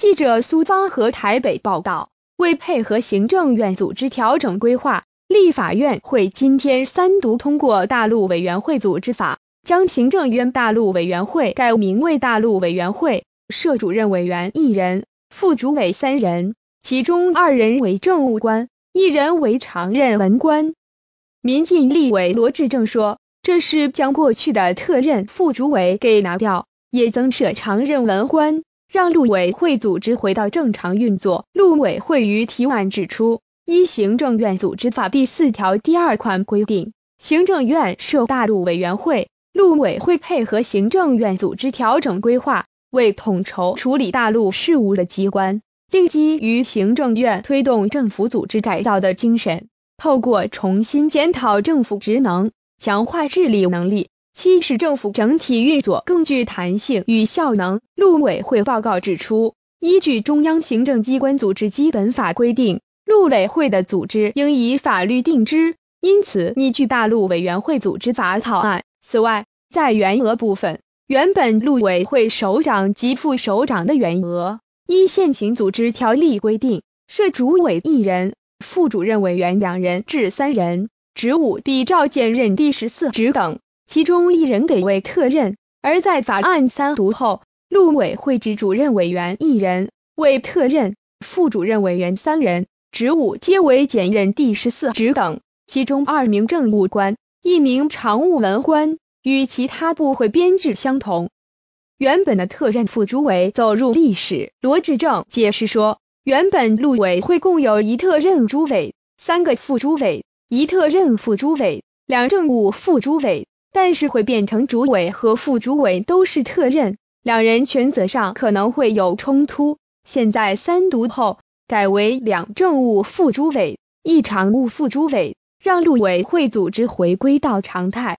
记者苏芳和台北报道，为配合行政院组织调整规划，立法院会今天三读通过大陆委员会组织法，将行政院大陆委员会改名为大陆委员会，设主任委员一人，副主委三人，其中二人为政务官，一人为常任文官。民进立委罗志正说，这是将过去的特任副主委给拿掉，也增设常任文官。让陆委会组织回到正常运作。陆委会于提案指出，依行政院组织法第四条第二款规定，行政院设大陆委员会，陆委会配合行政院组织调整规划，为统筹处理大陆事务的机关。定基于行政院推动政府组织改造的精神，透过重新检讨政府职能，强化治理能力。七使政府整体运作更具弹性与效能。陆委会报告指出，依据中央行政机关组织基本法规定，陆委会的组织应以法律定之，因此拟具大陆委员会组织法草案。此外，在员额部分，原本陆委会首长及副首长的员额，依现行组织条例规定，设主委一人，副主任委员两人至三人，职务比照兼任第十四职等。其中一人给为特任，而在法案三读后，陆委会指主任委员一人为特任，副主任委员三人，职务皆为检任第十四职等。其中二名政务官，一名常务文官，与其他部会编制相同。原本的特任副主委走入历史。罗志正解释说，原本陆委会共有一特任主委，三个副主委，一特任副主委，两政务副主委。但是会变成主委和副主委都是特任，两人权责上可能会有冲突。现在三读后改为两政务副主委，一常务副主委，让陆委会组织回归到常态。